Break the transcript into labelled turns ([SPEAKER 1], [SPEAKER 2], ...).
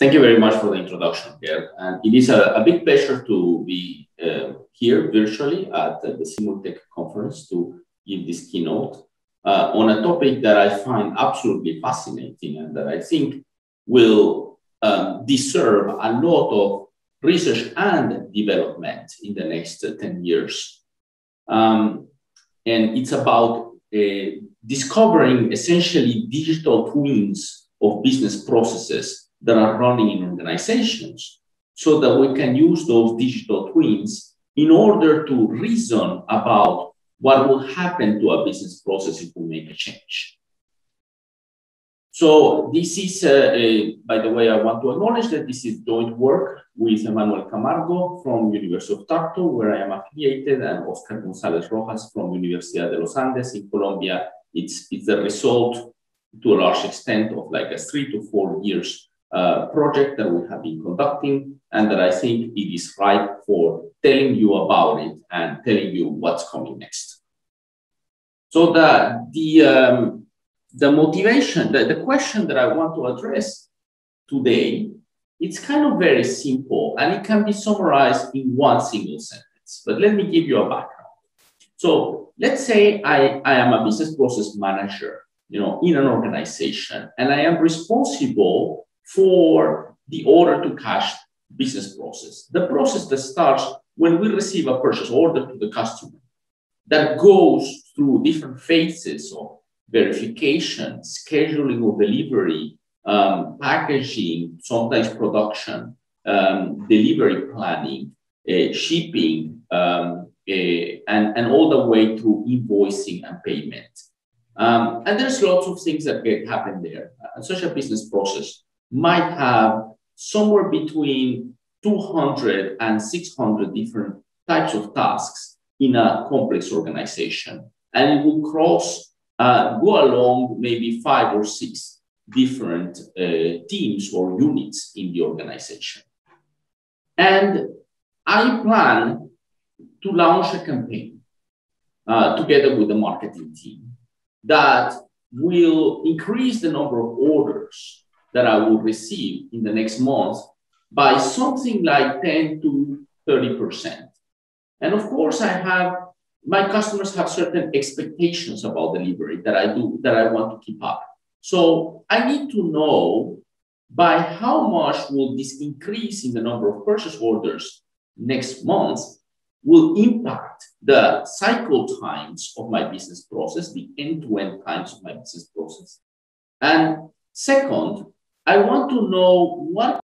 [SPEAKER 1] Thank you very much for the introduction, Pierre. And it is a, a big pleasure to be uh, here virtually at the Simultech conference to give this keynote uh, on a topic that I find absolutely fascinating and that I think will um, deserve a lot of research and development in the next uh, 10 years. Um, and it's about uh, discovering essentially digital twins of business processes that are running in organizations so that we can use those digital twins in order to reason about what will happen to a business process if we make a change. So this is, uh, a, by the way, I want to acknowledge that this is joint work with Emmanuel Camargo from University of Tartu, where I am affiliated, and Oscar Gonzalez Rojas from Universidad de los Andes in Colombia. It's, it's the result to a large extent of like a three to four years uh, project that we have been conducting and that I think it is right for telling you about it and telling you what's coming next. So the, the, um, the motivation, the, the question that I want to address today, it's kind of very simple and it can be summarized in one single sentence, but let me give you a background. So let's say I, I am a business process manager, you know, in an organization and I am responsible for the order to cash business process. The process that starts when we receive a purchase order to the customer that goes through different phases of verification, scheduling of delivery, um, packaging, sometimes production, um, delivery planning, uh, shipping, um, uh, and, and all the way to invoicing and payment. Um, and there's lots of things that get happen there. Uh, such a business process might have somewhere between 200 and 600 different types of tasks in a complex organization. And it will cross, uh, go along maybe five or six different uh, teams or units in the organization. And I plan to launch a campaign uh, together with the marketing team that will increase the number of orders that I will receive in the next month by something like 10 to 30%. And of course, I have my customers have certain expectations about delivery that I do that I want to keep up. So I need to know by how much will this increase in the number of purchase orders next month will impact the cycle times of my business process, the end-to-end times of my business process. And second, I want to know what